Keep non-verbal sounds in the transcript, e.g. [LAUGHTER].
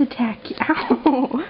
attack you. [LAUGHS] Ow!